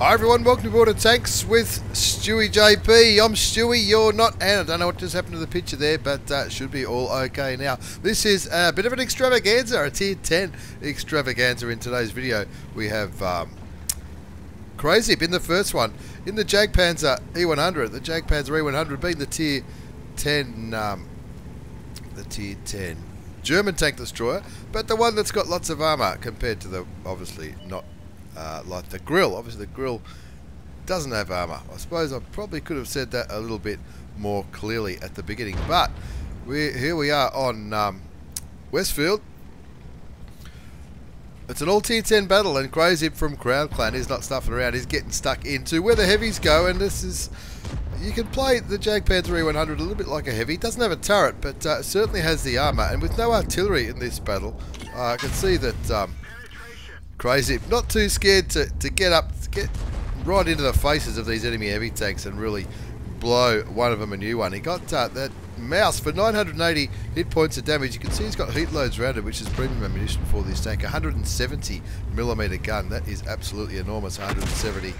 Hi everyone, welcome to World of Tanks with Stewie JP. I'm Stewie, you're not, and I don't know what just happened to the picture there, but uh, should be all okay now. This is a bit of an extravaganza, a tier 10 extravaganza in today's video. We have um, Crazy in the first one, in the Jagdpanzer E100, the Jagdpanzer E100 being the tier 10, um, the tier 10 German tank destroyer, but the one that's got lots of armour compared to the, obviously, not uh, like the grill. Obviously, the grill doesn't have armor. I suppose I probably could have said that a little bit more clearly at the beginning. But we here we are on um, Westfield. It's an all tier 10 battle, and Crazy from Crown Clan is not stuffing around. He's getting stuck into where the heavies go, and this is. You can play the Jagdpanzer E100 a little bit like a heavy. It doesn't have a turret, but uh, certainly has the armour. And with no artillery in this battle, uh, I can see that um, Crazy. Not too scared to, to get up, to get right into the faces of these enemy heavy tanks and really blow one of them a new one. He got uh, that mouse for 980 hit points of damage. You can see he's got heat loads around it, which is premium ammunition for this tank. 170 millimeter gun. That is absolutely enormous. 170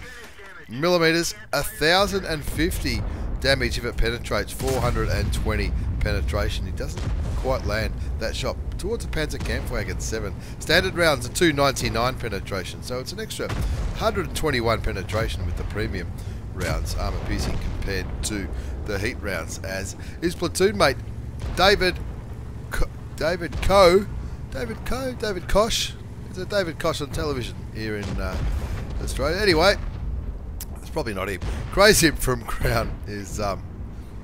millimeters. 1050 damage if it penetrates. 420 penetration. He doesn't quite land that shot towards a Panzer Kampfwagen 7. Standard rounds are 299 penetration, so it's an extra 121 penetration with the premium rounds armor piercing compared to the heat rounds. As his platoon mate David Co David Coe, David Coe, David Kosh. Is it David Kosh on television here in uh, Australia? Anyway, it's probably not him. Crazy from Crown is um,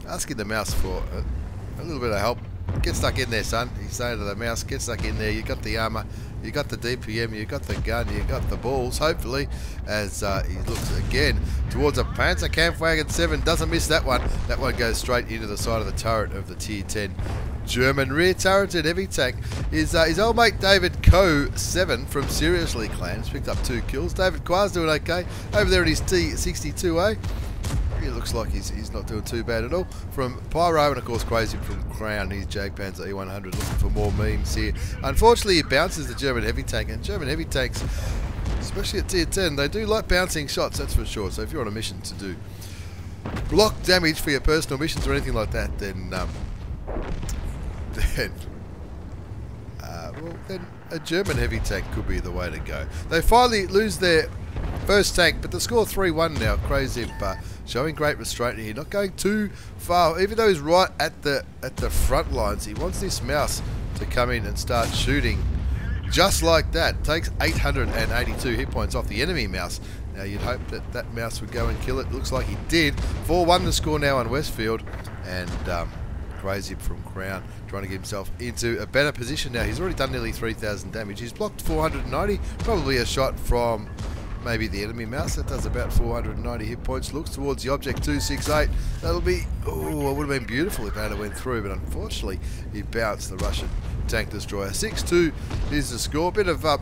asking the mouse for a, a little bit of help Get stuck in there, son. He's saying to the mouse, get stuck in there. You got the armour, you got the DPM, you got the gun, you got the balls, hopefully, as uh, he looks again towards a Panzer Kampfwagen 7. Doesn't miss that one. That one goes straight into the side of the turret of the Tier 10 German rear turreted heavy tank. Is uh, his old mate David Coe 7 from Seriously Clan. He's picked up two kills. David Qua's doing okay over there in his T62A. He looks like he's, he's not doing too bad at all. From Pyro and of course Crazy from Crown, he's Jagdpanzer E100 looking for more memes here. Unfortunately he bounces the German heavy tank and German heavy tanks, especially at tier 10, they do like bouncing shots, that's for sure. So if you're on a mission to do block damage for your personal missions or anything like that, then um, then uh, well then a German heavy tank could be the way to go. They finally lose their first tank, but the score 3-1 now. Crazy but showing great restraint here, not going too far. Even though he's right at the at the front lines, he wants this mouse to come in and start shooting just like that. Takes 882 hit points off the enemy mouse. Now you'd hope that that mouse would go and kill it. Looks like he did. 4-1 the score now on Westfield, and um, Crazy from Crown trying to get himself into a better position now. He's already done nearly 3,000 damage. He's blocked 490, probably a shot from maybe the enemy mouse. That does about 490 hit points. Looks towards the object 268. That'll be, oh, it would have been beautiful if that went through, but unfortunately he bounced the Russian tank destroyer. 6-2 is the score. Bit of, uh,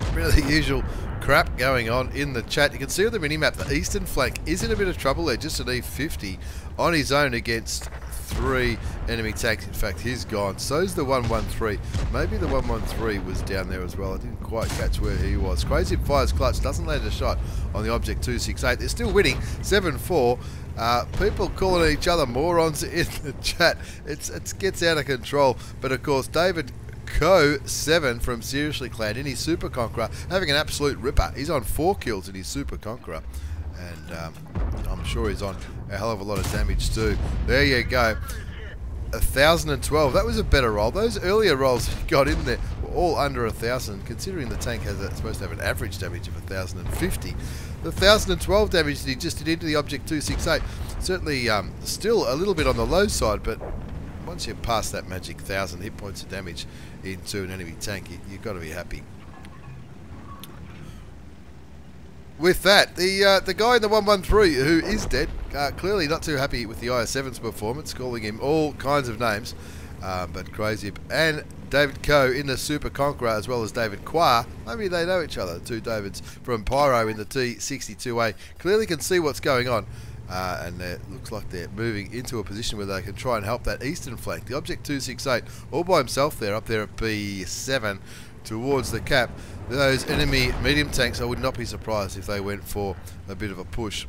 the usual crap going on in the chat. You can see on the mini-map the eastern flank is in a bit of trouble there, just an E50 on his own against three enemy tanks. In fact, he's gone. So's the 113. Maybe the 113 was down there as well. I didn't quite catch where he was. Crazy fires clutch. Doesn't land a shot on the object 268. They're still winning 7-4. Uh, people calling each other morons in the chat. It's It gets out of control. But of course, David Co 7 from Seriously Clan in his Super Conqueror having an absolute ripper. He's on four kills in his Super Conqueror. And um, I'm sure he's on a hell of a lot of damage too. There you go. 1,012. That was a better roll. Those earlier rolls he got in there were all under a 1,000, considering the tank has a, supposed to have an average damage of 1,050. The 1,012 damage that he just did into the Object 268, certainly um, still a little bit on the low side, but once you pass that magic 1,000 hit points of damage into an enemy tank, you, you've got to be happy. With that, the uh, the guy in the 113 who is dead, uh, clearly not too happy with the IS-7's performance, calling him all kinds of names, uh, but crazy. And David Coe in the Super Conqueror, as well as David Qua. Maybe they know each other, the two Davids from Pyro in the T62A. Clearly can see what's going on. Uh, and it looks like they're moving into a position where they can try and help that eastern flank. The Object 268 all by himself there, up there at B7 towards the cap. Those enemy medium tanks, I would not be surprised if they went for a bit of a push.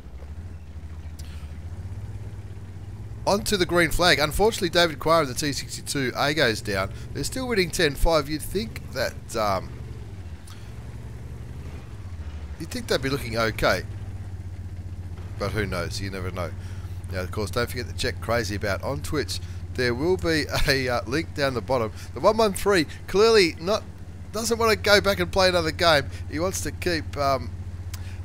Onto the green flag. Unfortunately, David Quire in the T62A goes down. They're still winning 10-5. You'd think that... Um, you'd think they'd be looking okay. But who knows? You never know. Now, of course, don't forget to check crazib out on Twitch. There will be a uh, link down the bottom. The 113 clearly not doesn't want to go back and play another game. He wants to keep um,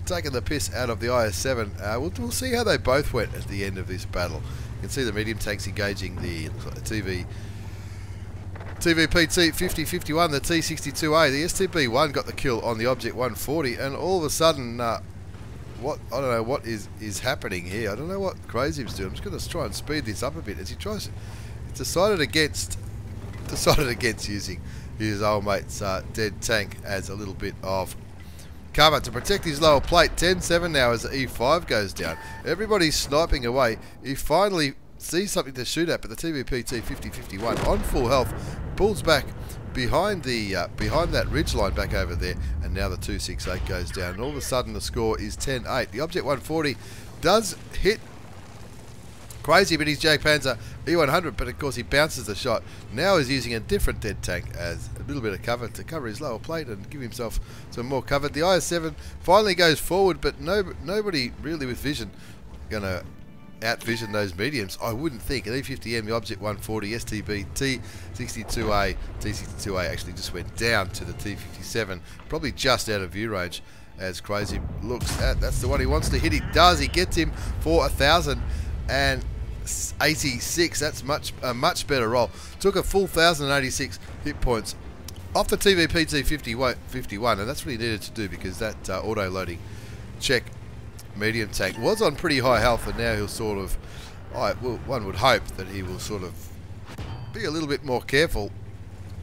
taking the piss out of the IS-7. Uh, we'll, we'll, see how they both went at the end of this battle. You can see the medium tanks engaging the TV TVPT 5051, the T62A. The STB-1 got the kill on the Object 140, and all of a sudden, uh, what I don't know what is is happening here. I don't know what Crazy's doing. I'm just going to try and speed this up a bit as he tries. Decided against decided against using his old mate's uh, dead tank as a little bit of cover to protect his lower plate. 10-7 now as the E5 goes down. Everybody's sniping away. He finally sees something to shoot at, but the TVPT 5051 on full health pulls back behind the uh, behind that ridge line back over there, and now the 268 goes down. And all of a sudden, the score is 10-8. The Object 140 does hit crazy, but he's Jagdpanzer E100, but of course he bounces the shot. Now he's using a different dead tank as a little bit of cover to cover his lower plate and give himself some more cover. The IS-7 finally goes forward, but no, nobody really with vision going to outvision those mediums. I wouldn't think. An E50M, the Object 140, STB, T62A, T62A actually just went down to the T57, probably just out of view range as Crazy looks at. That's the one he wants to hit. He does. He gets him for a thousand and 86. That's much a much better roll. Took a full 1,086 hit points off the TVPT 51, and that's what he needed to do because that uh, auto loading check medium tank was on pretty high health, and now he'll sort of. I, well, one would hope that he will sort of be a little bit more careful,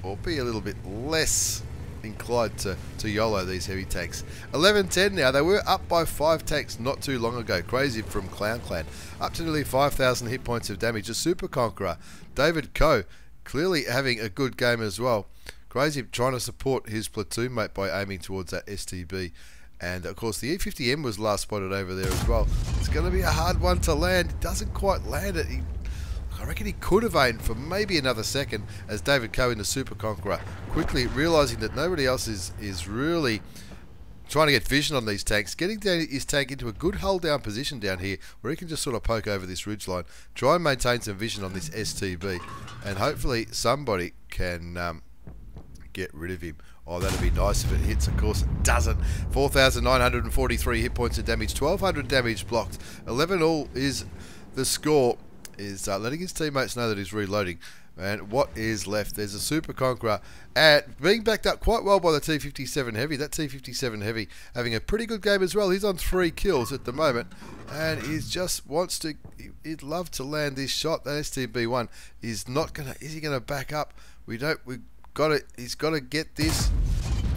or be a little bit less inclined to, to YOLO these heavy tanks. 11-10 now. They were up by 5 tanks not too long ago. Crazy from Clown Clan. Up to nearly 5,000 hit points of damage. A Super Conqueror. David Coe clearly having a good game as well. Crazy trying to support his platoon mate by aiming towards that STB. And of course the E50M was last spotted over there as well. It's going to be a hard one to land. It doesn't quite land it. He I reckon he could have aimed for maybe another second as David Coe in the Super Conqueror, quickly realising that nobody else is, is really trying to get vision on these tanks, getting down his tank into a good hold down position down here where he can just sort of poke over this ridge line, try and maintain some vision on this STB, and hopefully somebody can um, get rid of him. Oh, that'd be nice if it hits. Of course, it doesn't. 4,943 hit points of damage, 1,200 damage blocked. 11 all is the score is uh, letting his teammates know that he's reloading. And what is left? There's a Super Conqueror at being backed up quite well by the T57 Heavy. That T57 Heavy having a pretty good game as well. He's on three kills at the moment, and he just wants to. He'd love to land this shot. That STB1 is not gonna. Is he gonna back up? We don't. We got it. He's got to get this.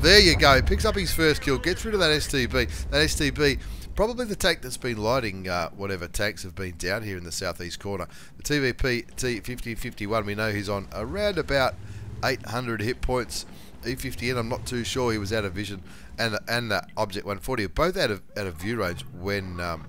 There you go. Picks up his first kill. Gets rid of that STB. That STB Probably the tank that's been lighting uh, whatever tanks have been down here in the southeast corner. The TVP T5051, we know he's on around about 800 hit points. E50M, I'm not too sure he was out of vision, and and the Object 140 both out of out of view range when um,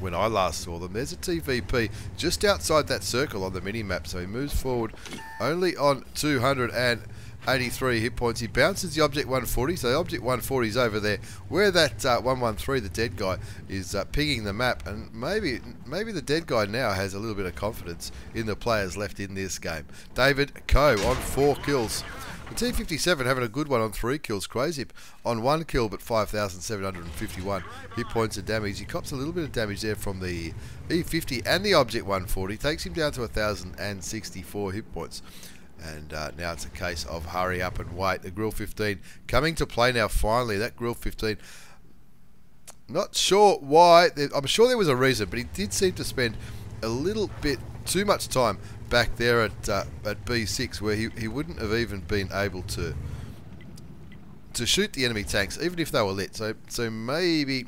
when I last saw them. There's a TVP just outside that circle on the mini map, so he moves forward only on 200 and 83 hit points. He bounces the Object 140, so the Object 140 is over there where that uh, 113, the dead guy, is uh, pinging the map. And maybe maybe the dead guy now has a little bit of confidence in the players left in this game. David Coe on four kills. The T57 having a good one on three kills. Crazy on one kill, but 5,751 hit points of damage. He cops a little bit of damage there from the E50 and the Object 140. Takes him down to 1,064 hit points. And uh, now it's a case of hurry up and wait. The Grille 15 coming to play now finally. That Grille 15, not sure why. I'm sure there was a reason, but he did seem to spend a little bit too much time back there at uh, at B6 where he, he wouldn't have even been able to to shoot the enemy tanks even if they were lit. So so maybe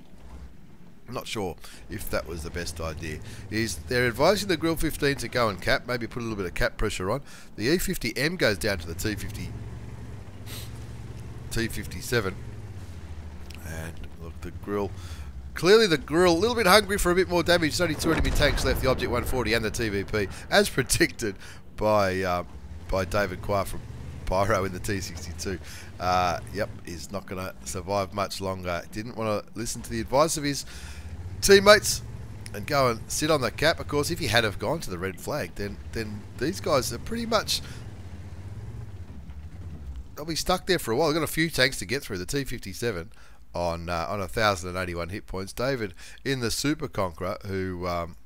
I'm not sure if that was the best idea. Is they're advising the Grille 15 to go and cap, maybe put a little bit of cap pressure on. The E50M goes down to the T50 T57. And look, the grill. Clearly the grill, a little bit hungry for a bit more damage. There's only two enemy tanks left, the Object 140 and the TVP, as predicted by uh, by David Quah from Pyro in the T62. Uh, yep, he's not going to survive much longer. Didn't want to listen to the advice of his teammates and go and sit on the cap. Of course, if he had have gone to the red flag, then then these guys are pretty much they'll be stuck there for a while. They've got a few tanks to get through. The T57 on uh, on 1,081 hit points. David in the Super Conqueror, who um,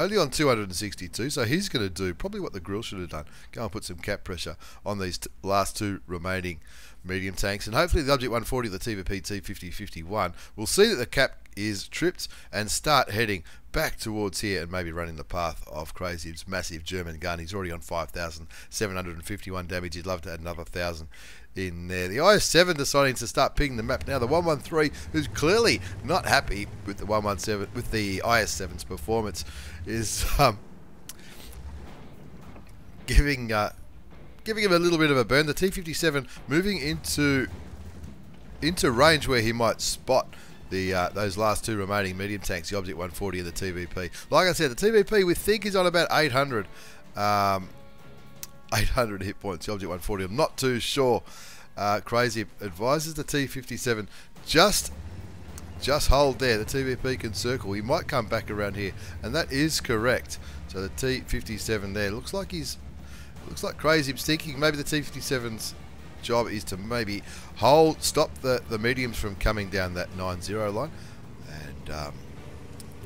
only on 262, so he's going to do probably what the grill should have done. Go and put some cap pressure on these last two remaining medium tanks, and hopefully the Object 140, the TVP T5051, will see that the cap is tripped and start heading back towards here and maybe running the path of Crazy's massive German gun. He's already on 5,751 damage. He'd love to add another 1,000 in there. The IS-7 deciding to start picking the map now. The 113, who's clearly not happy with the 117, with the IS-7's performance, is um, giving uh, giving him a little bit of a burn. The T57 moving into into range where he might spot the uh, those last two remaining medium tanks, the Object 140 and the TVP. Like I said, the TVP we think is on about 800. Um, 800 hit points, the Object 140. I'm not too sure. Uh, crazy advises the T57 just just hold there. The TVP can circle. He might come back around here, and that is correct. So the T57 there looks like he's looks like crazy. thinking maybe the T57's job is to maybe hold, stop the the mediums from coming down that 9-0 line, and um,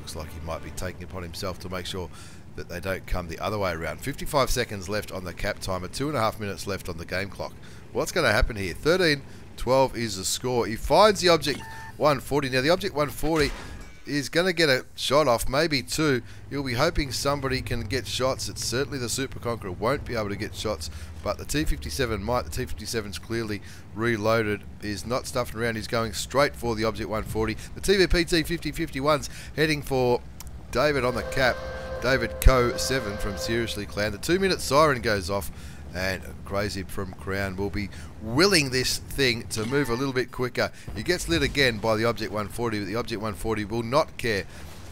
looks like he might be taking upon himself to make sure that they don't come the other way around. 55 seconds left on the cap timer, two and a half minutes left on the game clock. What's going to happen here? 13 12 is the score. He finds the object 140. Now, the object 140 is going to get a shot off, maybe two. He'll be hoping somebody can get shots. It's certainly the Super Conqueror won't be able to get shots, but the T57 might. The T57's clearly reloaded. He's not stuffing around. He's going straight for the Object 140. The TVP T5051's heading for David on the cap. David Co 7 from Seriously Clan. The two minute siren goes off and Crazy from Crown will be willing this thing to move a little bit quicker. He gets lit again by the Object 140, but the Object 140 will not care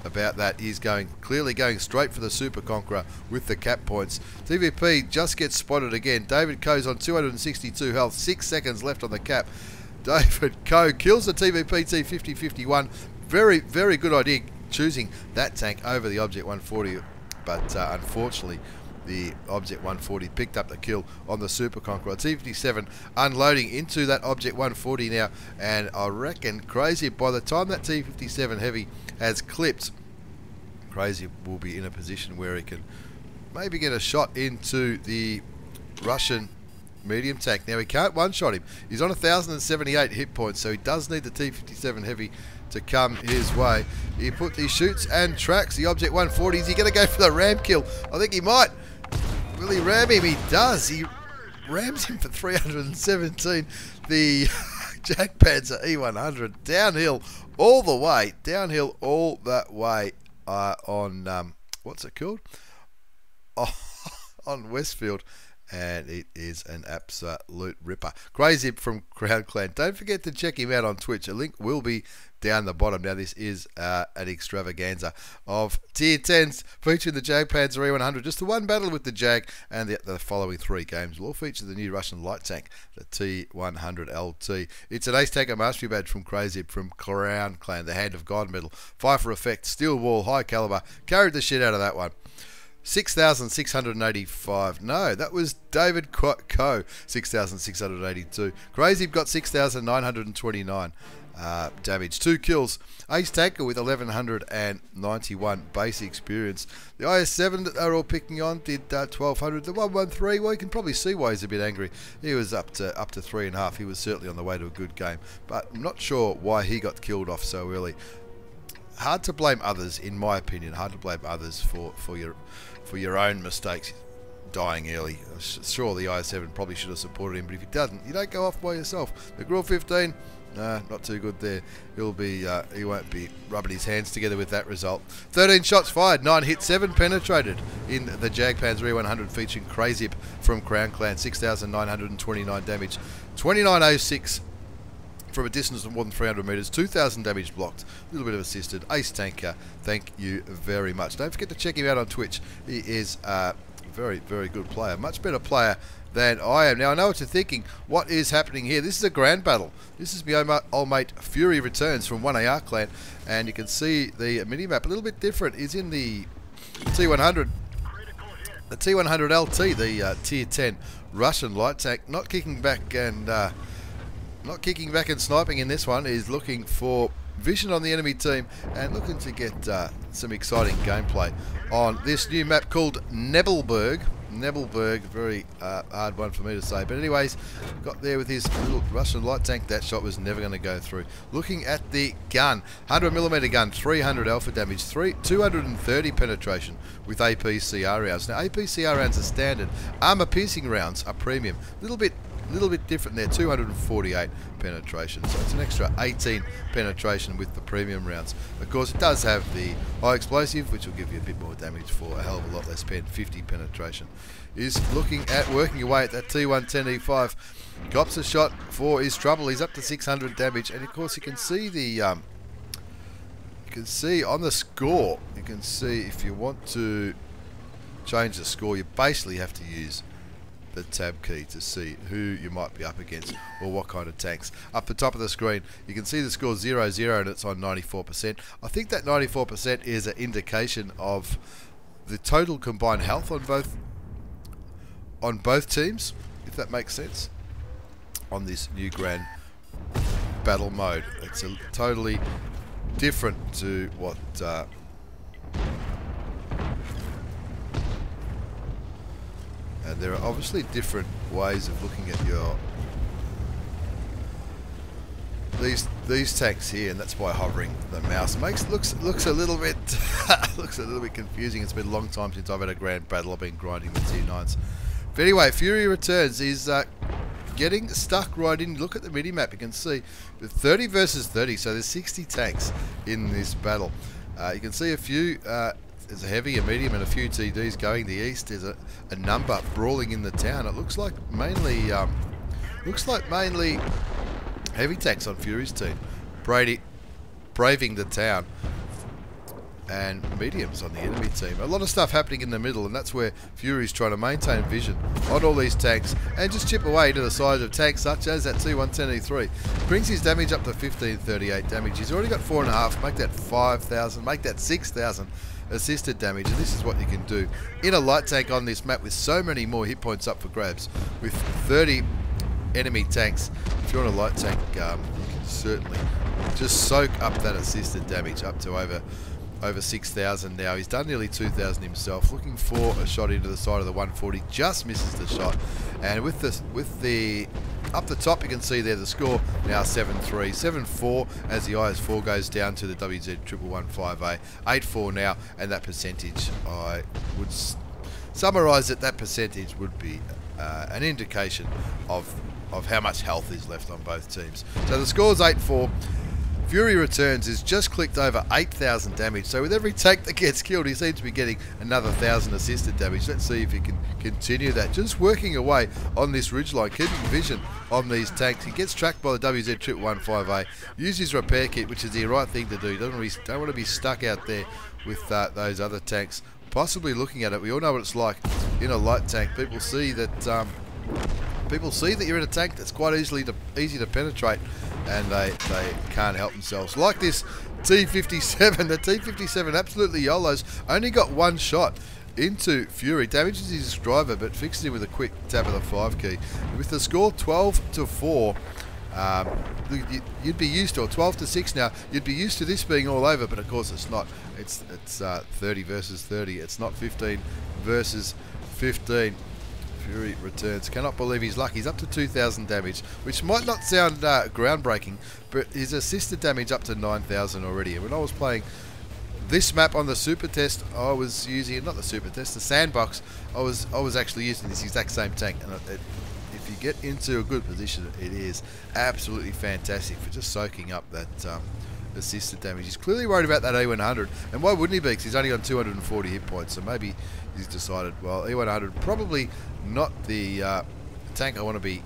about that. He's going clearly going straight for the Super Conqueror with the cap points. TVP just gets spotted again. David Coe's on 262 health, six seconds left on the cap. David Coe kills the TVP T5051. Very, very good idea choosing that tank over the Object 140, but uh, unfortunately the Object 140 picked up the kill on the Super Conqueror. T57 unloading into that Object 140 now, and I reckon Crazy, by the time that T57 Heavy has clipped, Crazy will be in a position where he can maybe get a shot into the Russian medium tank. Now he can't one-shot him. He's on 1,078 hit points, so he does need the T57 Heavy to come his way. He put he shoots and tracks the Object 140. Is he going to go for the ram kill? I think he might. He ram him? He does. He rams him for 317. The Jagdpanzer E100 downhill all the way, downhill all that way uh, on um, what's it called? Oh, on Westfield and it is an absolute ripper. Crazy from Crown Clan. Don't forget to check him out on Twitch. A link will be down the bottom. Now, this is uh, an extravaganza of tier 10s featuring the Jagdpanzer E100. Just the one battle with the Jag, and the, the, following three games will all feature the new Russian light tank, the T100 LT. It's an Ace Tanker Mastery Badge from Crazy from Crown Clan, the Hand of God medal. Fire for effect, steel wall, high caliber. Carried the shit out of that one. 6,685. No, that was David Co. 6,682. Crazy got 6,929 uh, damage. Two kills. Ace Tanker with 1,191 base experience. The IS-7 that they're all picking on did uh, 1,200. The 113, well, you can probably see why he's a bit angry. He was up to up to three and a half. He was certainly on the way to a good game, but I'm not sure why he got killed off so early. Hard to blame others, in my opinion. Hard to blame others for for your for your own mistakes. dying early. Sure, the i7 probably should have supported him, but if he doesn't, you don't go off by yourself. The Grille 15, Nah, not too good there. He'll be, uh, he won't be rubbing his hands together with that result. 13 shots fired, 9 hit, 7 penetrated in the Jagdpanzer E100 featuring crazib from Crown Clan. 6,929 damage. 2906 from a distance of more than 300 metres, 2,000 damage blocked, a little bit of assisted. Ace Tanker, thank you very much. Don't forget to check him out on Twitch. He is a very, very good player. Much better player than I am. Now, I know what you're thinking. What is happening here? This is a grand battle. This is my old mate Fury returns from 1AR clan, and you can see the mini-map a little bit different. Is in the T100. The T100 LT, the uh, Tier 10 Russian light tank, not kicking back and uh, not kicking back and sniping in this one. He's looking for vision on the enemy team and looking to get uh, some exciting gameplay on this new map called Nebelburg. Nebelburg, very uh, hard one for me to say. But anyways, got there with his little Russian light tank. That shot was never going to go through. Looking at the gun, 100mm gun, 300 alpha damage, three, 230 penetration with APCR rounds. Now APCR rounds are standard. Armor piercing rounds are premium. A little bit a little bit different there, 248 penetration. So it's an extra 18 penetration with the premium rounds. Of course, it does have the high explosive, which will give you a bit more damage for a hell of a lot less pen, 50 penetration. Is looking at working away at that T110E5. Cops a shot for his trouble. He's up to 600 damage, and of course you can see the um, you can see on the score. You can see if you want to change the score, you basically have to use the tab key to see who you might be up against or what kind of tanks. Up the top of the screen, you can see the score 0 0 and it's on 94%. I think that 94% is an indication of the total combined health on both on both teams, if that makes sense, on this new Grand Battle mode. It's a totally different to what uh, And there are obviously different ways of looking at your these these tanks here, and that's why hovering the mouse. Makes looks looks a little bit looks a little bit confusing. It's been a long time since I've had a grand battle. I've been grinding the T9s. But anyway, Fury returns. He's uh, getting stuck right in. Look at the mini map. You can see 30 versus 30. So there's 60 tanks in this battle. Uh, you can see a few uh, there's a heavy, a medium, and a few TDs going the east. There's a, a number brawling in the town. It looks like mainly, um, looks like mainly heavy tanks on Fury's team. Brady braving the town and mediums on the enemy team. A lot of stuff happening in the middle, and that's where Fury's trying to maintain vision on all these tanks and just chip away to the side of tanks such as that T110E3. Brings his damage up to 1538 damage. He's already got 4.5, make that 5,000, make that 6,000 assisted damage, and this is what you can do in a light tank on this map with so many more hit points up for grabs. With 30 enemy tanks, if you're on a light tank, um, you can certainly just soak up that assisted damage up to over over 6,000 now. He's done nearly 2,000 himself. Looking for a shot into the side of the 140. Just misses the shot. And with the, with the up the top, you can see there the score now 7-3. 7-4 as the IS-4 goes down to the WZ115A. 8-4 now, and that percentage, I would summarise that that percentage would be uh, an indication of of how much health is left on both teams. So the score is 8-4. Fury Returns is just clicked over 8,000 damage. So with every tank that gets killed, he seems to be getting another 1,000 assisted damage. Let's see if he can continue that. Just working away on this ridgeline, keeping vision on these tanks. He gets tracked by the WZ-115A, uses repair kit, which is the right thing to do. Don't want to be, want to be stuck out there with uh, those other tanks. Possibly looking at it, we all know what it's like in a light tank. People see that um, people see that you're in a tank that's quite easily to, easy to penetrate and they, they can't help themselves. Like this T57, the T57 absolutely YOLOs, only got one shot into Fury, damages his driver but fixes him with a quick tap of the 5 key. With the score 12 to 4, um, you'd be used to, or 12 to 6 now, you'd be used to this being all over, but of course it's not. It's, it's uh, 30 versus 30, it's not 15 versus 15. Fury returns. Cannot believe he's lucky. He's up to 2,000 damage, which might not sound uh, groundbreaking, but his assisted damage up to 9,000 already. And when I was playing this map on the super test, I was using not the super test, the sandbox. I was I was actually using this exact same tank, and it, if you get into a good position, it is absolutely fantastic for just soaking up that um, assisted damage. He's clearly worried about that E100, and why wouldn't he be? Because he's only got 240 hit points, so maybe he's decided, well, E100 probably not the uh, tank I want to be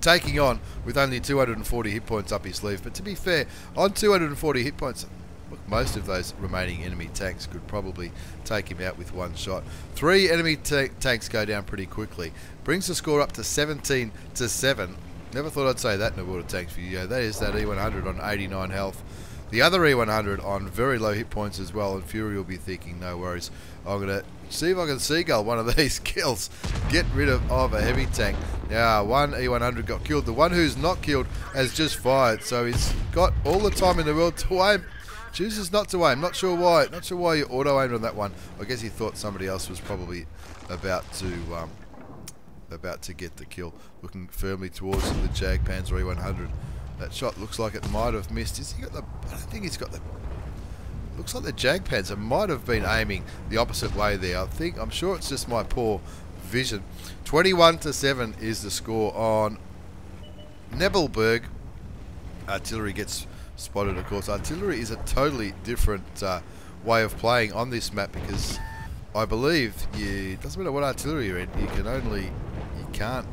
taking on with only 240 hit points up his sleeve. But to be fair, on 240 hit points, look, most of those remaining enemy tanks could probably take him out with one shot. Three enemy tanks go down pretty quickly. Brings the score up to 17 to 7. Never thought I'd say that in a World of Tanks video. That is that E100 on 89 health. The other E100 on very low hit points as well, and Fury will be thinking, no worries, I'm going to see if I can seagull one of these kills. Get rid of, of a heavy tank. Now, one E100 got killed. The one who's not killed has just fired, so he's got all the time in the world to aim. Chooses not to aim. Not sure why. Not sure why you auto-aimed on that one. I guess he thought somebody else was probably about to um, about to get the kill. Looking firmly towards the Jagdpanzer E100. That shot looks like it might have missed. Is he got the... I don't think he's got the... Looks like the Jagdpanzer might have been aiming the opposite way there. I think... I'm sure it's just my poor vision. 21 to 7 is the score on Nebelburg. Artillery gets spotted, of course. Artillery is a totally different uh, way of playing on this map because I believe you... It doesn't matter what artillery you're in. You can only... You can't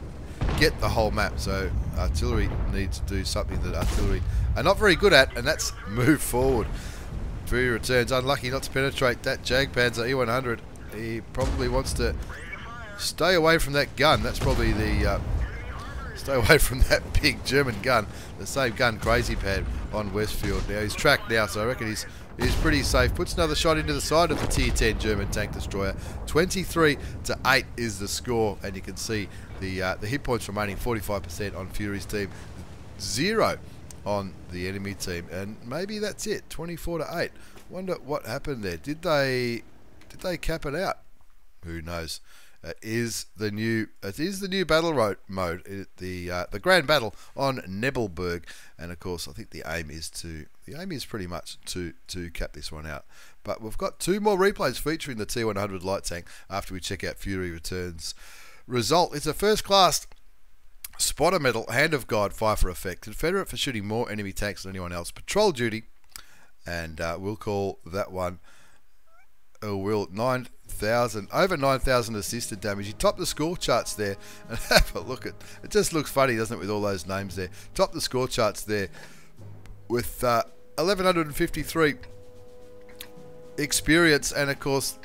get the whole map. So artillery needs to do something that artillery are not very good at, and that's move forward. Fury returns, unlucky not to penetrate that Jagdpanzer E100. He probably wants to stay away from that gun. That's probably the uh, stay away from that big German gun. The same gun Crazy had on Westfield. Now he's tracked now, so I reckon he's he's pretty safe. Puts another shot into the side of the Tier 10 German tank destroyer. 23 to 8 is the score, and you can see the uh, the hit points remaining 45% on Fury's team, zero on the enemy team, and maybe that's it. 24 to 8. Wonder what happened there. Did they did they cap it out? Who knows? It is the new it is the new battle mode it, the uh, the grand battle on Nebelburg and of course I think the aim is to the aim is pretty much to to cap this one out. But we've got two more replays featuring the T100 light tank after we check out Fury returns. Result it's a first class spotter medal hand of God for effect. Confederate for shooting more enemy tanks than anyone else. Patrol duty. And uh, we'll call that one oh will 9,000 over 9,000 assisted damage. He topped the score charts there and have a look at it. Just looks funny, doesn't it, with all those names there? Top the score charts there with uh, 1,153 experience and of course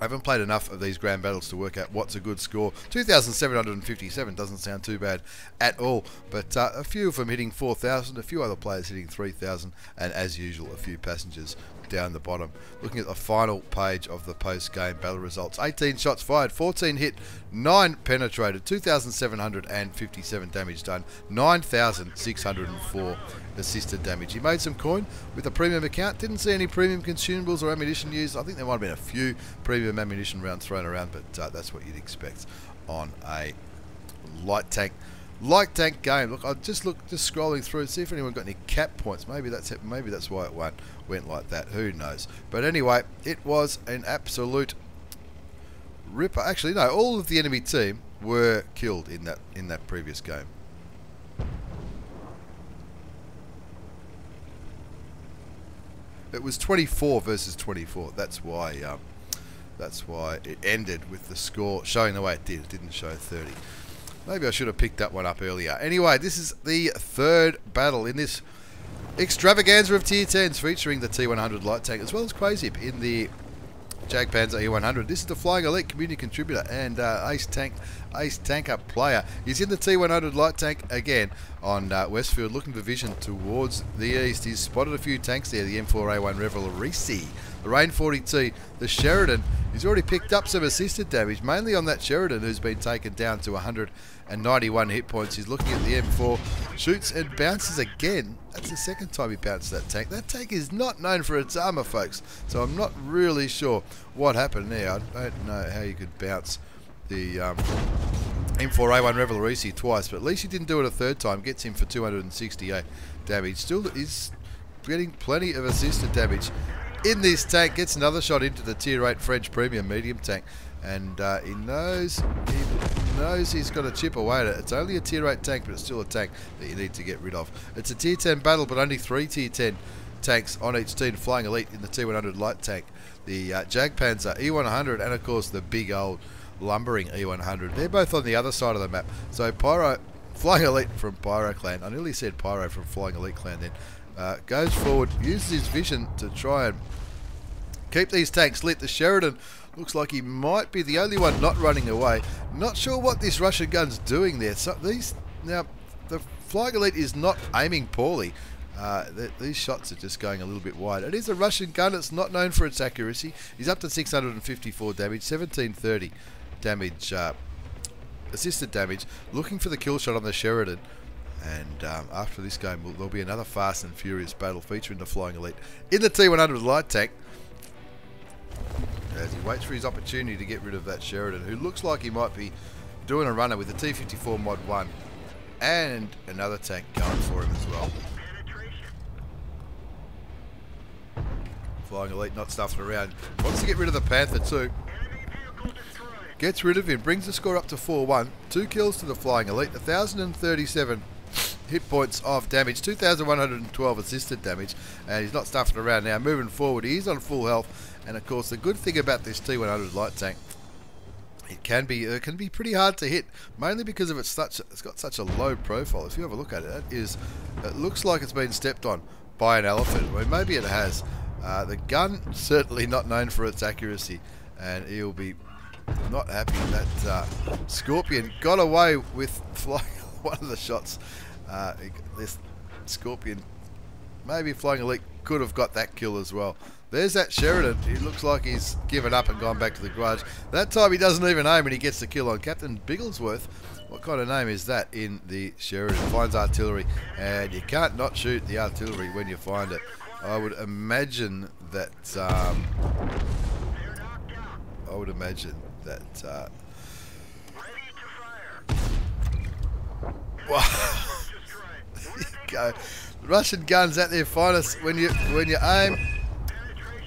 I haven't played enough of these grand battles to work out what's a good score. 2,757 doesn't sound too bad at all, but uh, a few of them hitting 4,000, a few other players hitting 3,000, and as usual, a few passengers down the bottom. Looking at the final page of the post-game battle results. 18 shots fired, 14 hit, 9 penetrated, 2,757 damage done, 9,604 assisted damage. He made some coin with a premium account. Didn't see any premium consumables or ammunition used. I think there might have been a few premium ammunition rounds thrown around, but uh, that's what you'd expect on a light tank light tank game. Look, I just look just scrolling through see if anyone got any cap points. Maybe that's it. Maybe that's why it went went like that. Who knows? But anyway, it was an absolute ripper. Actually, no, all of the enemy team were killed in that in that previous game. It was 24 versus 24. That's why. Um, that's why it ended with the score showing the way it did. It didn't show 30. Maybe I should have picked that one up earlier. Anyway, this is the third battle in this extravaganza of tier 10s featuring the T100 light tank as well as crazib in the Jagdpanzer E100. This is the Flying Elite community contributor and uh, ace tank, ace tanker player. He's in the T100 light tank again on uh, Westfield, looking for vision towards the east. He's spotted a few tanks there. The M4A1 Revelry, the Lorraine 40T, the Sheridan. He's already picked up some assisted damage, mainly on that Sheridan, who's been taken down to 191 hit points. He's looking at the M4, shoots and bounces again. That's the second time he bounced that tank. That tank is not known for its armor, folks. So I'm not really sure what happened there. I don't know how you could bounce the um, M4A1 Revelry twice, but at least he didn't do it a third time. Gets him for 268 damage. Still is getting plenty of assisted damage in this tank. Gets another shot into the tier 8 French premium medium tank. And uh, he knows he knows he's got to chip away at it. It's only a tier 8 tank, but it's still a tank that you need to get rid of. It's a tier 10 battle, but only three tier 10 tanks on each team flying elite in the T100 light tank. The uh, Jagdpanzer E100 and of course the big old lumbering E100. They're both on the other side of the map. So Pyro, flying elite from Pyro Clan, I nearly said Pyro from Flying Elite Clan then, uh, goes forward, uses his vision to try and keep these tanks lit. The Sheridan looks like he might be the only one not running away. Not sure what this Russian gun's doing there. So these now the Flying Elite is not aiming poorly. Uh, th these shots are just going a little bit wide. It is a Russian gun. It's not known for its accuracy. He's up to 654 damage, 1730 damage, uh, assisted damage. Looking for the kill shot on the Sheridan. And um, after this game, there'll be another fast and furious battle featuring the Flying Elite in the T100 light tank. As he waits for his opportunity to get rid of that Sheridan, who looks like he might be doing a runner with the T54 Mod 1 and another tank going for him as well. Flying Elite not stuffing around. Wants to get rid of the Panther too. Gets rid of him, brings the score up to 4-1. Two kills to the Flying Elite, 1,037 hit points of damage, 2,112 assisted damage, and he's not stuffing around now. Moving forward, he's on full health, and of course the good thing about this T100 light tank, it can be it can be pretty hard to hit, mainly because of it's such it's got such a low profile. If you have a look at it, it is it looks like it's been stepped on by an elephant. Well, maybe it has. Uh, the gun certainly not known for its accuracy, and he'll be not happy that uh, Scorpion got away with flying one of the shots. Uh, this Scorpion, maybe Flying Elite could have got that kill as well. There's that Sheridan. He looks like he's given up and gone back to the garage. That time he doesn't even aim and he gets the kill on Captain Bigglesworth. What kind of name is that in the Sheridan? Finds artillery and you can't not shoot the artillery when you find it. I would imagine that um, I would imagine that uh, there you go. Russian guns at their finest. When you when you aim,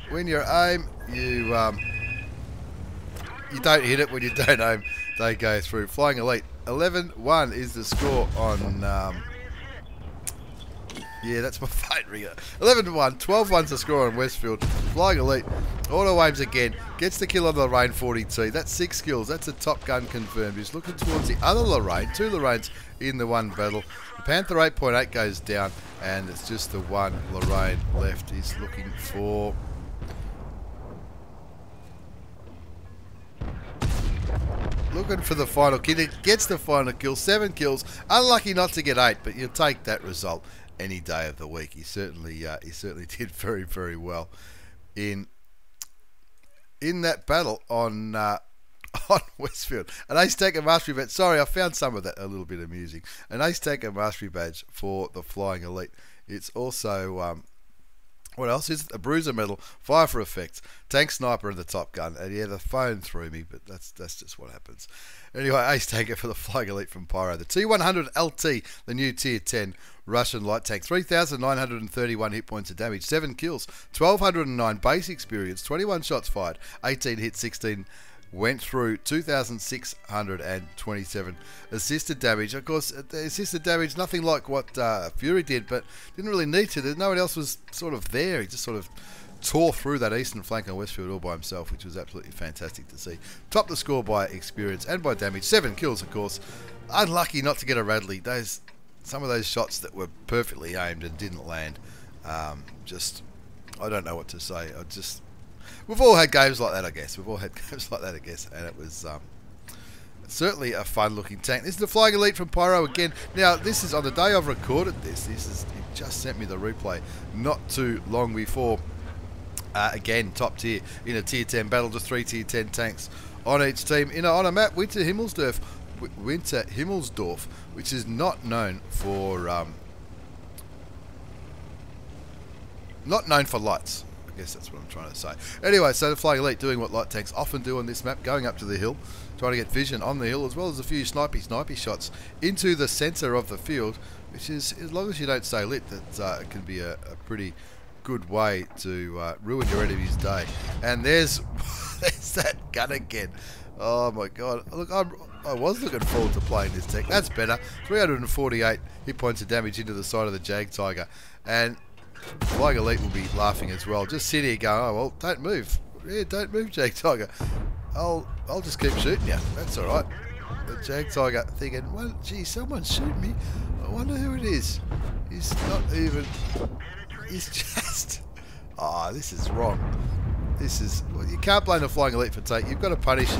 when you aim, you um, you don't hit it. When you don't aim, they go through. Flying elite. 11-1 is the score on. Um, yeah, that's my fight ringer. 11 to 1, 12 1's the score on Westfield. Flying Elite, auto aims again, gets the kill on the Lorraine 40T. That's six kills, that's a top gun confirmed. He's looking towards the other Lorraine, two Lorraines in the one battle. The Panther 8.8 goes down, and it's just the one Lorraine left. He's looking for. Looking for the final kill. It gets the final kill. Seven kills. Unlucky not to get eight, but you'll take that result any day of the week. He certainly uh, he certainly did very very well in in that battle on uh, on Westfield. An Ace Taker Mastery Badge. Sorry, I found some of that a little bit amusing. An Ace Taker Mastery Badge for the Flying Elite. It's also um, what else is it? A bruiser medal, fire for effects, tank sniper, and the top gun. And yeah, the phone threw me, but that's that's just what happens. Anyway, ace taker for the Flying Elite from Pyro. The T100 LT, the new Tier 10 Russian light tank. 3,931 hit points of damage, 7 kills, 1,209 base experience, 21 shots fired, 18 hits, 16 went through 2,627 assisted damage. Of course, assisted damage, nothing like what uh, Fury did, but didn't really need to. No one else was sort of there. He just sort of tore through that eastern flank on Westfield all by himself, which was absolutely fantastic to see. Top the score by experience and by damage. Seven kills, of course. Unlucky not to get a Radley. Those some of those shots that were perfectly aimed and didn't land. Um, just, I don't know what to say. I just we've all had games like that, I guess. We've all had games like that, I guess, and it was um, certainly a fun-looking tank. This is the Flying Elite from Pyro again. Now, this is on the day I've recorded this. This is he just sent me the replay not too long before. Uh, again, top tier in a tier 10 battle, just three tier 10 tanks on each team in a, on a map. Winter Himmelsdorf, Winter Himmelsdorf, which is not known for um, not known for lights I guess that's what I'm trying to say. Anyway, so the Flying Elite doing what light tanks often do on this map, going up to the hill, trying to get vision on the hill, as well as a few snipey snipey shots into the centre of the field, which is, as long as you don't stay lit, that uh, can be a, a pretty good way to uh, ruin your enemy's day. And there's, there's that gun again. Oh my god. Look, I'm, I was looking forward to playing this tech. That's better. 348 hit points of damage into the side of the Jagdtiger. And Flying Elite will be laughing as well. Just sit here going, oh, well, don't move. Yeah, don't move, Jagdtiger. I'll, I'll just keep shooting you. That's alright. The Jagdtiger thinking, well, gee, someone's shooting me. I wonder who it is. He's not even... He's just... Ah, oh, this is wrong. This is... Well, you can't blame the Flying Elite for take. You've got to punish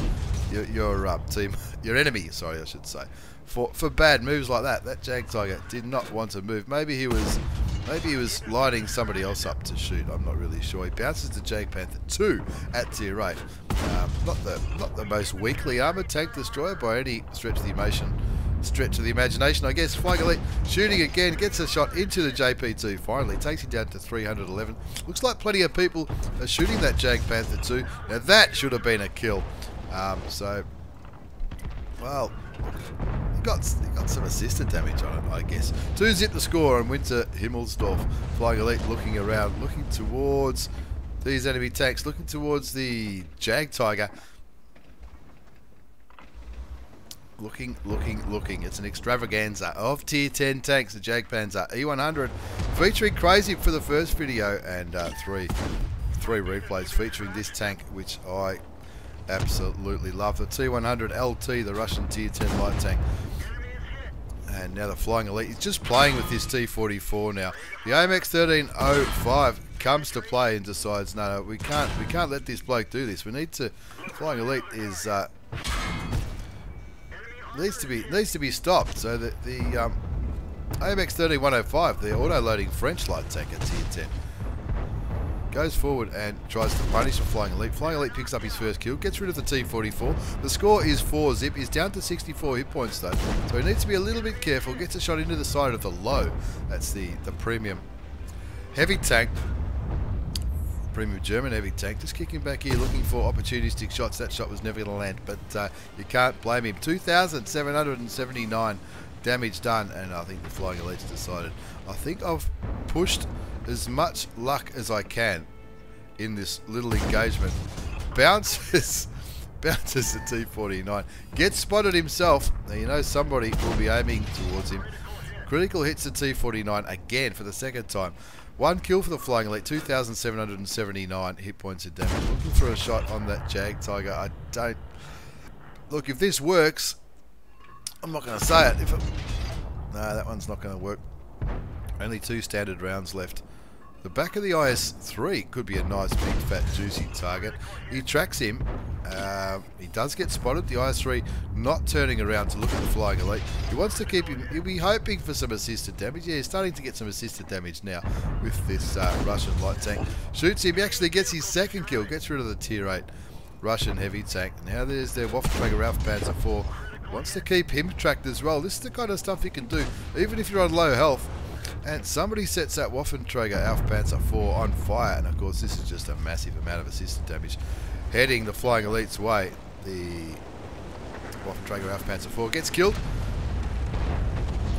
your, your uh, team, your enemy, sorry, I should say, for for bad moves like that. That Jagdtiger did not want to move. Maybe he was, maybe he was lining somebody else up to shoot. I'm not really sure. He bounces to Jagdpanther two at tier eight. Um, not the not the most weakly armored tank destroyer by any stretch of the emotion. Stretch of the imagination, I guess. Flying shooting again, gets a shot into the JP2 finally, takes him down to 311. Looks like plenty of people are shooting that Jagdpanther 2. Now that should have been a kill. Um, so, well, got, got some assisted damage on it, I guess. Two zip the score and Winter Himmelsdorf. Flying Elite looking around, looking towards these enemy tanks, looking towards the Jagdtiger. Looking, looking, looking. It's an extravaganza of tier 10 tanks, the Jagdpanzer E100, featuring crazib for the first video and uh, three, three replays featuring this tank, which I absolutely love. The T100 LT, the Russian tier 10 light tank. And now the Flying Elite is just playing with this T44 now. The AMX 1305 comes to play and decides, no, no, we can't, we can't let this bloke do this. We need to. Flying Elite is uh, needs to be needs to be stopped. So that the um, AMX 3105, the auto-loading French light tank at tier 10 goes forward and tries to punish the Flying Elite. Flying Elite picks up his first kill, gets rid of the T-44. The score is 4 zip. He's down to 64 hit points though, so he needs to be a little bit careful. Gets a shot into the side of the Löwe. That's the, the premium heavy tank. Premium German heavy tank. Just kicking back here, looking for opportunistic shots. That shot was never going to land, but uh, you can't blame him. 2,779 damage done, and I think the Flying Elite's decided. I think I've pushed as much luck as I can in this little engagement. Bounces, bounces the T49. Gets spotted himself. Now you know somebody will be aiming towards him. Critical hits the T49 again for the second time. One kill for the Flying Elite, 2,779 hit points of damage. Looking for a shot on that Jagdtiger. I don't... Look, if this works, I'm not going to say it. If it... No, that one's not going to work. Only two standard rounds left. The back of the IS-3 could be a nice, big, fat, juicy target. He tracks him. Uh, he does get spotted. The IS-3 not turning around to look at the Flying Elite. He wants to keep him... He'll be hoping for some assisted damage. Yeah, he's starting to get some assisted damage now with this uh, Russian light tank. Shoots him. He actually gets his second kill. Gets rid of the Tier 8 Russian heavy tank. Now there's their Waffenträger auf Panzer 4. Wants to keep him tracked as well. This is the kind of stuff he can do, even if you're on low health. And somebody sets that Waffenträger Panzer 4 on fire, and of course this is just a massive amount of assisted damage. Heading the Flying Elite's way, the Waffenträger Panzer 4 gets killed.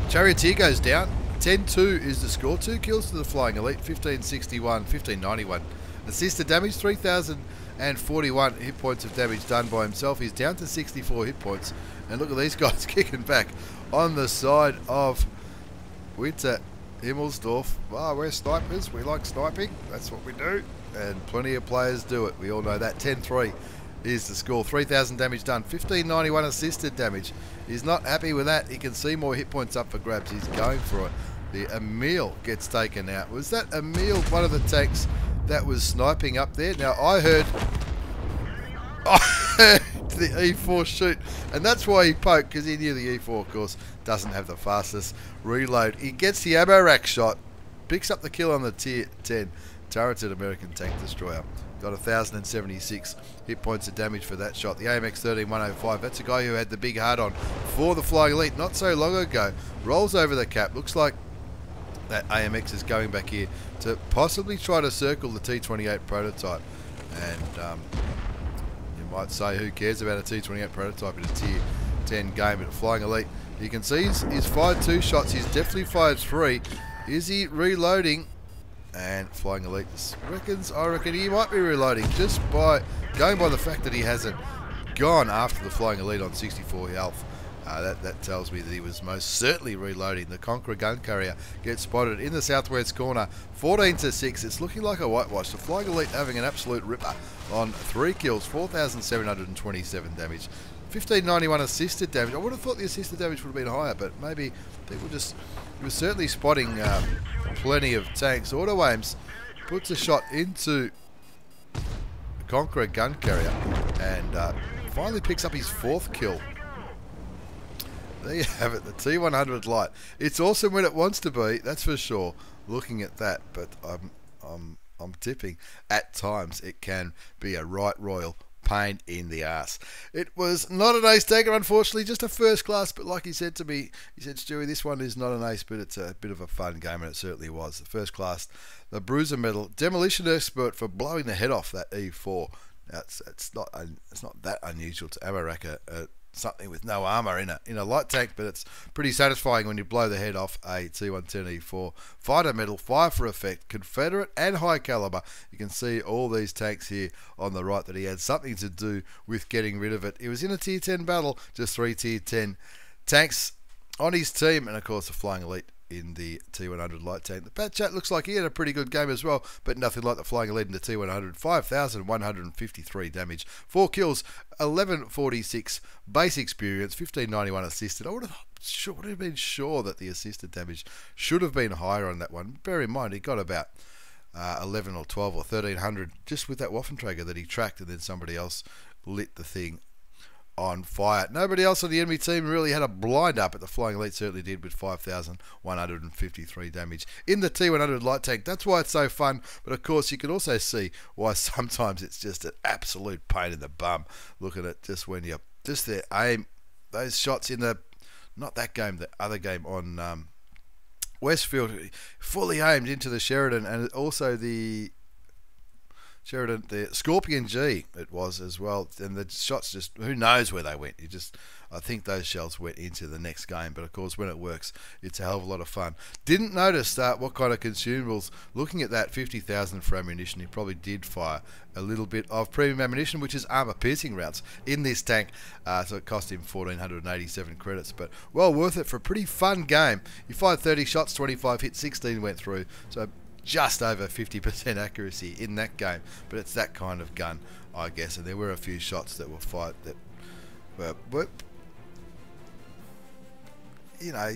Charioteer goes down. 10-2 is the score. Two kills to the Flying Elite, 1561, 1591. Assisted damage, 3,041 hit points of damage done by himself. He's down to 64 hit points. And look at these guys kicking back on the side of Winter Himmelsdorf, ah, we're snipers, we like sniping, that's what we do, and plenty of players do it, we all know that. 10-3 is the score, 3,000 damage done, 1591 assisted damage. He's not happy with that, he can see more hit points up for grabs, he's going for it. The Emil gets taken out. Was that Emil one of the tanks that was sniping up there? Now, I heard... I heard the E4 shoot. And that's why he poked, because he knew the E4, of course, doesn't have the fastest reload. He gets the ammo rack shot, picks up the kill on the tier 10 turreted American tank destroyer. Got 1,076 hit points of damage for that shot. The AMX 13105, that's a guy who had the big hard on for the Flying Elite not so long ago. Rolls over the cap, looks like that AMX is going back here to possibly try to circle the T28 prototype. And um, might say, who cares about a T28 prototype in a Tier 10 game? But Flying Elite, you can see he's, he's fired two shots. He's definitely fired three. Is he reloading? And Flying Elite reckons, I reckon he might be reloading just by going by the fact that he hasn't gone after the Flying Elite on 64 health. Uh, that, that tells me that he was most certainly reloading. The Conqueror gun carrier gets spotted in the southwest corner, 14 to 6. It's looking like a whitewash. The Flying Elite having an absolute ripper on three kills, 4,727 damage. 1591 assisted damage. I would have thought the assisted damage would have been higher, but maybe people just. He was certainly spotting uh, plenty of tanks. Auto aims puts a shot into the Conqueror gun carrier and uh, finally picks up his fourth kill. There you have it, the T100 Light. It's awesome when it wants to be, that's for sure. Looking at that, but I'm, I'm, I'm tipping at times it can be a right royal pain in the ass. It was not an ace taker, unfortunately, just a first class. But like he said to me, he said, Stewie, this one is not an ace, but it's a bit of a fun game, and it certainly was. The first class, the Bruiser Medal, Demolition Expert for blowing the head off that E4. Now, it's, not it's not that unusual to Amaraka. Something with no armor in a in a light tank, but it's pretty satisfying when you blow the head off a T110E4 fighter medal, fire for effect, Confederate and high caliber. You can see all these tanks here on the right that he had something to do with getting rid of it. It was in a tier 10 battle, just three tier 10 tanks on his team, and of course the Flying Elite in the T100 light tank. The Pat Chat looks like he had a pretty good game as well, but nothing like the Flying Elite in the T100. 5,153 damage, 4 kills, 1146 base experience, 1591 assisted. I would have sure would have been sure that the assisted damage should have been higher on that one. Bear in mind, he got about uh, 11 or 12 or 1300 just with that Waffenträger that he tracked, and then somebody else lit the thing on fire. Nobody else on the enemy team really had a blind up, but the Flying Elite certainly did with 5,153 damage in the T100 light tank. That's why it's so fun, but of course you can also see why sometimes it's just an absolute pain in the bum looking at just when you just the aim, those shots in the, not that game, the other game on um, Westfield, fully aimed into the Sheridan and also the Sheridan, the Scorpion G, it was as well, and the shots just who knows where they went. You just, I think those shells went into the next game, but of course when it works, it's a hell of a lot of fun. Didn't notice that what kind of consumables. Looking at that 50,000 for ammunition, he probably did fire a little bit of premium ammunition, which is armor piercing rounds in this tank. Uh, so it cost him 1,487 credits, but well worth it for a pretty fun game. He fired 30 shots, 25 hit, 16 went through. So just over 50% accuracy in that game. But it's that kind of gun, I guess. And there were a few shots that were fired that were, were you know,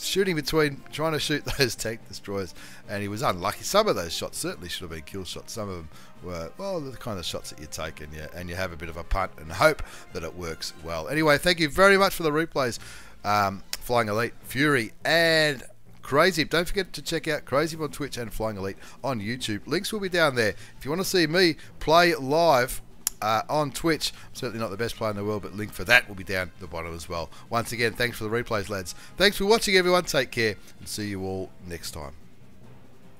shooting between trying to shoot those tank destroyers, and he was unlucky. Some of those shots certainly should have been kill shots. Some of them were well the kind of shots that you take and you and you have a bit of a punt and hope that it works well. Anyway, thank you very much for the replays, um, Flying Elite, Fury, and crazib. Don't forget to check out crazib on Twitch and Flying Elite on YouTube. Links will be down there. If you want to see me play live uh, on Twitch, I'm certainly not the best player in the world, but link for that will be down at the bottom as well. Once again, thanks for the replays, lads. Thanks for watching, everyone. Take care, and see you all next time.